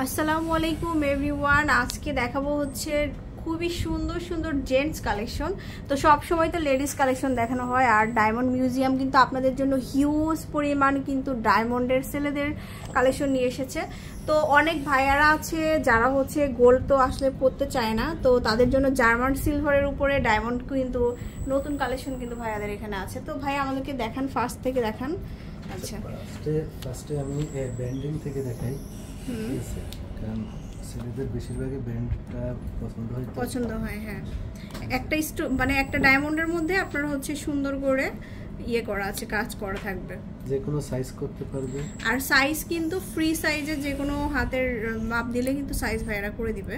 আসসালামু আলাইকুম এভরিওয়ান আজকে দেখাবো হচ্ছে খুবই সুন্দর সুন্দর জেন্টস কালেকশন তো সব সময় তো লেডিস কালেকশন দেখানো হয়, আর ডায়মন্ড মিউজিয়াম কিন্তু আপনাদের জন্য হিউজ পরিমাণ কিন্তু ডায়মন্ডের ছেলেদের কালেকশন নিয়ে এসেছে। তো অনেক ভাইয়ারা আছে, যারা হচ্ছে গোল্ড তো আসলে পড়তে চায় না। তো তাদের জন্য জার্মান সিলভারের উপরে ডায়মন্ড কিন্তু নতুন কালেকশন কিন্তু ভাইয়াদের এখানে আছে। তো ভাই আমাদেরকে দেখান ফার্স্ট থেকে দেখান। আচ্ছা। ফার্স্টে ফার্স্টে আমি ব্যান্ডিং থেকে দেখাই। ঠিক আছে কারণ ছেলেদের বেশিরভাগই ব্যান্ডটা পছন্দ হয় পছন্দ হয় হ্যাঁ। একটা মানে একটা ডায়মন্ডের মধ্যে আপনার হচ্ছে সুন্দর করে ইয়ে করা আছে কাজ করা থাকবে। যে কোনো সাইজ করতে পারবে। আর সাইজ কিন্তু ফ্রি সাইজে যে কোনো হাতের মাপ দিলে কিন্তু সাইজ ভাইরা করে দিবে।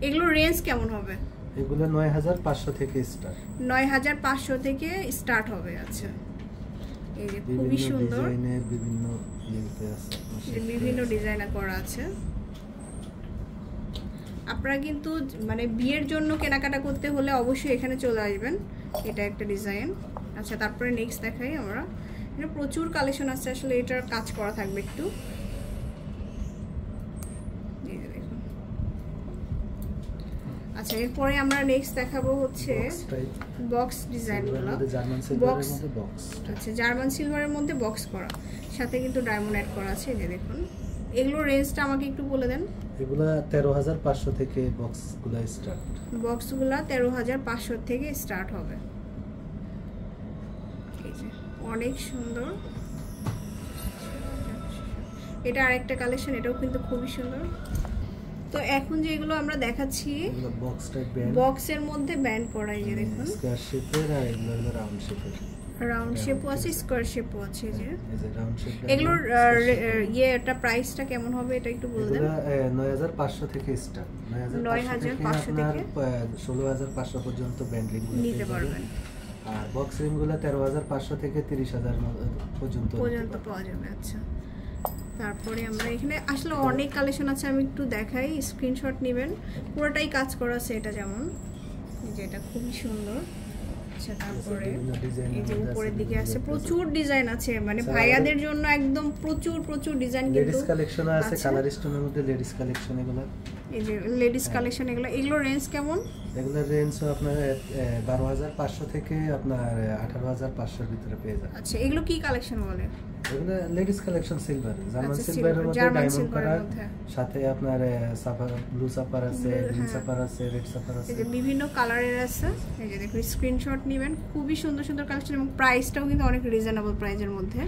এগুলোর রেঞ্জ কেমন হবে? এগুলো নয় হাজার পাঁচশো থেকে স্টার্ট নয় হাজার পাঁচশো থেকে স্টার্ট হবে আচ্ছা। এই যে খুবই সুন্দর। বিভিন্ন বিভিন্ন ডিজাইনার করা আছে। আপনারা কিন্তু মানে বিয়ের জন্য কেনাকাটা করতে হলে অবশ্যই এখানে চলে আসবেন। এটা একটা ডিজাইন। আচ্ছা তারপরে নেক্সট দেখাই আমরা। এটা প্রচুর কালেকশন আছে আসলে এটার কাজ করা থাকবে একটু এই যে দেখুন। আচ্ছা এরপরে আমরা নেক্সট দেখাবো হচ্ছে বক্স ডিজাইনগুলো জার্মান সিলভারের মধ্যে বক্স আচ্ছা জার্মান সিলভারের মধ্যে বক্স করা। সাথে কিন্তু ডায়মন্ড অ্যাড করা আছে যে দেখুন। এগুলোর রেঞ্জটা আমাকে একটু বলে দেন। এগুলা তেরো হাজার পাঁচশো থেকে বক্সগুলো স্টার্ট বক্সগুলা তেরো হাজার পাঁচশো থেকে স্টার্ট হবে। অনেক সুন্দর। এটা আরেকটা কালেকশন এটাও কিন্তু খুবই সুন্দর। তো এখন যেগুলো আমরা দেখাচ্ছি বক্স টাইপ ব্যান্ড বক্সের মধ্যে ব্যান্ড করা এই যে দেখুন। স্কোয়ার শেপের আর এগুলো রাউন্ড শেপের রাউন্ড শেপও আছে স্কোয়ার শেপও আছে যে। এই যে শেপ এগুলোর ইয়ে এটা প্রাইসটা কেমন হবে এটা একটু বলে দেন। এগুলা নয় হাজার পাঁচশো থেকে স্টার্ট নয় হাজার 9,500 থেকে? ষোলো হাজার পাঁচশো পর্যন্ত ব্যান্ড রিং নিতে পারবেন। আর বক্স রিংগুলো তেরো হাজার পাঁচশো থেকে তিরিশ হাজার পর্যন্ত পর্যন্ত পাওয়া যাবে আচ্ছা। তারপরে আমরা এখানে আসলে অনেক কালেকশন আছে আমি একটু দেখাই স্ক্রিনশট নেবেন। পুরোটাই কাজ করা আছে এটা যেমন। এই যে এটা খুবই সুন্দর। আচ্ছা তারপরে এই যে উপরের দিকে আছে প্রচুর ডিজাইন আছে মানে ভাইয়াদের জন্য একদম প্রচুর প্রচুর ডিজাইন কিন্তু লেডিস কালেকশন আছে। কালার স্টোনের মধ্যে লেডিস কালেকশন এগুলো। এই যে লেডিস কালেকশন এগুলো এগুলো রেঞ্জ কেমন? এগুলোর রেঞ্জ আপনার বারো হাজার পাঁচশো থেকে আপনার আঠারো হাজার পাঁচশোর ভিতরে পেয়ে যাবেন। আচ্ছা এগুলো কি কালেকশন বলে? লেডিস কালেকশন সিলভার জার্মান আচ্ছা, সিলভারের মধ্যে ডায়মন্ড করা সাথে আপনার সাফার ব্লু সাফার আছে গ্রিন সাফার আছে রেড সাফার আছে। বিভিন্ন কালারের আছে এই যে দেখুন স্ক্রিনশট নেবেন খুবই সুন্দর সুন্দর কালেকশন এবং প্রাইসটাও কিন্তু অনেক রিজনেবল প্রাইসের মধ্যে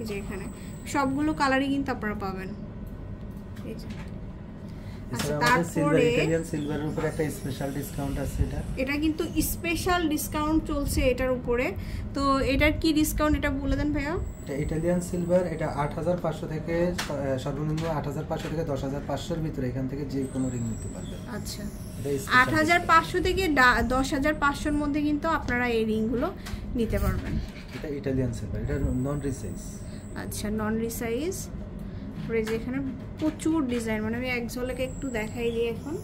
এই যে এখানে। সবগুলো কালারই কিন্তু আপনারা পাবেন। এই যে। এছাড়া আমাদের সিলভার তারপরে ইটালিয়ান সিলভারের উপরে একটা স্পেশাল ডিসকাউন্ট আছে এটা। এটা কিন্তু স্পেশাল ডিসকাউন্ট চলছে এটার উপরে। তো এটার কি ডিসকাউন্ট এটা বলে দেন ভাইয়া? এটা ইটালিয়ান সিলভার এটা আট হাজার পাঁচশো থেকে সর্বনিম্ন আট হাজার পাঁচশো থেকে দশ হাজার পাঁচশোর ভিতরে এখান থেকে যে কোনো রিং নিতে পারবেন। আচ্ছা। আট হাজার পাঁচশো থেকে দশ হাজার পাঁচশোর মধ্যে কিন্তু আপনারা এই রিংগুলো নিতে পারবেন। এটা ইটালিয়ান সিলভার এটা নন রিসাইজ আচ্ছা নন রিসাইজ তারপরে যে এখানে প্রচুর ডিজাইন মানে আমি এক ঝলকে একটু দেখাই দিই এখন।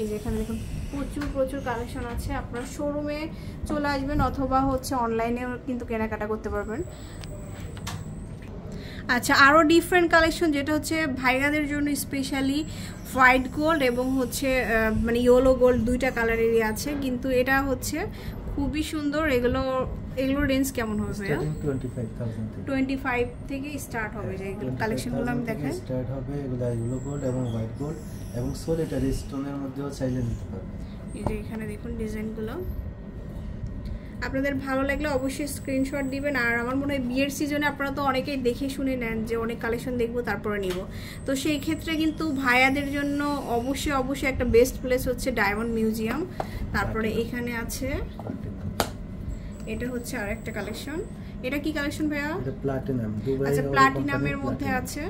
এই যে এখানে দেখুন, প্রচুর প্রচুর কালেকশন আছে। আপনার শোরুমে চলে আসবেন অথবা হচ্ছে অনলাইনেও কিন্তু কেনাকাটা করতে পারবেন। আচ্ছা আরও ডিফারেন্ট কালেকশন যেটা হচ্ছে ভাইরাদের জন্য স্পেশালি হোয়াইট গোল্ড এবং হচ্ছে মানে ইয়েলো গোল্ড দুইটা কালারেরই আছে। কিন্তু এটা হচ্ছে খুবই সুন্দর। এগুলো এগুলোর রেঞ্জ কেমন হবে ভাইয়া? স্টার্টিং টোয়েন্টি ফাইভ থাউজেন্ড থেকে। টোয়েন্টি ফাইভ থেকে স্টার্ট হবে যে কালেকশনগুলো আমি দেখাই। স্টার্ট হবে। এগুলো ইয়েলো গোল্ড এবং হোয়াইট গোল্ড এবং সোলিটারি স্টোনের মধ্যেও চাইলে নিতে পারবেন এই যে এখানে দেখুন ডিজাইনগুলো আপনাদের ভালো লাগলে অবশ্যই স্ক্রিনশট দিবেন। আর আমার মনে হয় বিয়ের সিজনে আপনারা তো অনেকেই দেখে শুনে নেন যে অনেক কালেকশন দেখব তারপরে নিব। তো সেই ক্ষেত্রে কিন্তু ভাইয়াদের জন্য অবশ্যই অবশ্যই একটা বেস্ট প্লেস হচ্ছে ডায়মন্ড মিউজিয়াম তারপরে এখানে আছে এটা হচ্ছে আরেকটা কালেকশন এটা কি কালেকশন ভাইয়া? এটা প্লাটিনাম দুবাই আচ্ছা প্লাটিনামের মধ্যে আছে।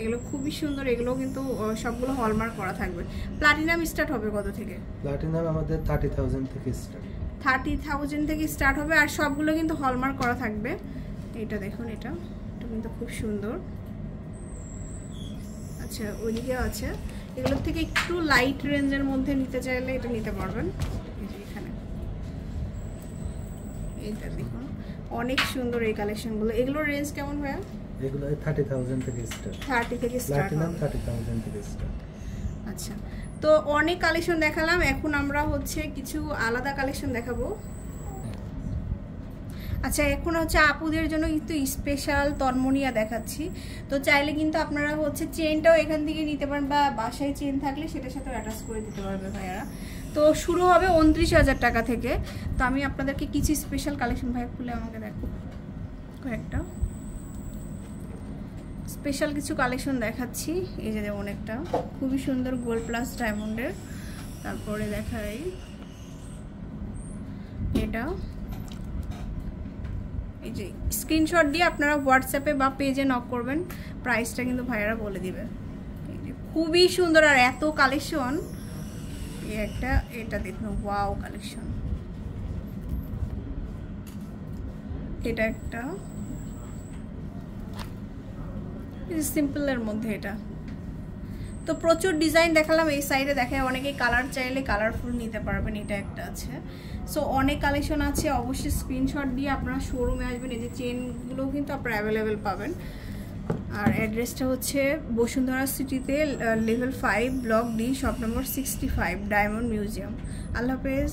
এগুলো খুবই সুন্দর এগুলো কিন্তু সবগুলো হলমার্ক করা থাকবে। প্লাটিনাম স্টার্ট হবে কত থেকে? প্লাটিনাম আমাদের থার্টি থাউজেন্ড থেকে স্টার্ট থার্টি থাউজেন্ড থেকে স্টার্ট হবে আর সবগুলো কিন্তু হলমার্ক করা থাকবে। এটা দেখুন এটা এটা কিন্তু খুব সুন্দর। আচ্ছা ওইদিকেও আছে। এগুলোর থেকে একটু লাইট রেঞ্জের মধ্যে নিতে চাইলে এটা নিতে পারবেন। এখানে। এইটা দেখুন। অনেক সুন্দর এই কালেকশনগুলো এগুলোর রেঞ্জ কেমন ভাইয়া? এগুলো থার্টি থাউজেন্ড থেকে স্টার্ট থার্টি থেকে স্টার্ট প্লাটিনাম থার্টি থাউজেন্ড থেকে স্টার্ট আচ্ছা। তো অনেক কালেকশন দেখালাম। এখন আমরা হচ্ছে কিছু আলাদা কালেকশন দেখাবো। আচ্ছা এখন হচ্ছে আপুদের জন্য কিন্তু স্পেশাল তন্মনিয়া দেখাচ্ছি। তো চাইলে কিন্তু আপনারা হচ্ছে চেনটাও এখান থেকে নিতে পারেন বা বাসায় চেন থাকলে সেটার সাথে অ্যাটাচ করে দিতে পারবে ভাইয়ারা। তো শুরু হবে উনত্রিশ হাজার টাকা থেকে। তো আমি আপনাদেরকে কিছু স্পেশাল কালেকশন ভাই খুলে আমাকে দেখো। কয়েকটা। স্পেশাল কিছু কালেকশন দেখাচ্ছি। এই যে যেমন একটা। খুবই সুন্দর গোল্ড প্লাস ডায়মন্ডের তারপরে দেখাই। এটা। এই যে স্ক্রিনশট দিয়ে আপনারা হোয়াটসঅ্যাপে বা পেজে নক করবেন প্রাইসটা কিন্তু ভাইয়ারা বলে দিবে। খুবই সুন্দর আর এত কালেকশন এই একটা, এটা দেখুন ওয়াও কালেকশন এটা একটা। সিম্পলের মধ্যে এটা। তো প্রচুর ডিজাইন দেখালাম, এই সাইডে দেখায় অনেকেই কালার চাইলে কালারফুল নিতে পারবেন, এটা একটা আছে। সো অনেক কালেকশন আছে, অবশ্যই স্ক্রিনশট দিয়ে আপনারা শোরুমে আসবেন, এই যে চেনগুলোও কিন্তু আপনারা অ্যাভেলেবেল পাবেন। আর অ্যাড্রেসটা হচ্ছে বসুন্ধরা সিটিতে level five block D shop number sixty five diamond museum আল্লাহ হাফেজ।